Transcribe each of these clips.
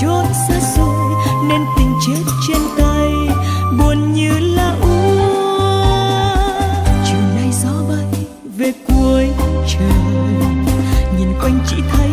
chốn xa xôi, nên tình chết trên tay, buồn như là úa chiều nay gió bay về cuối trời, nhìn quanh chỉ thấy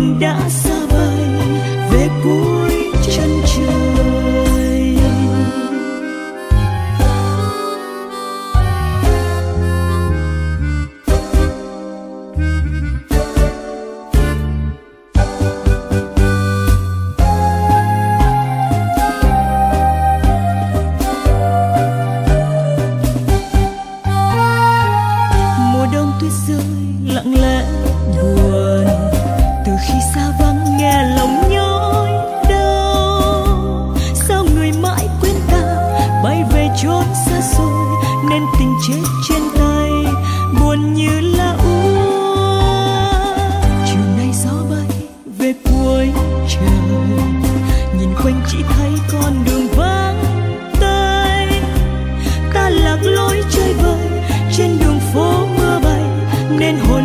quên đã xa bay về cuối chân trời. Mùa đông tuyết rơi lặng lẽ buồn chết trên tay, buồn như là úa. Chiều nay gió bay về cuối trời, nhìn quanh chỉ thấy con đường vắng tơi ta lạc lối chơi vơi trên đường phố mưa bay, nên hồn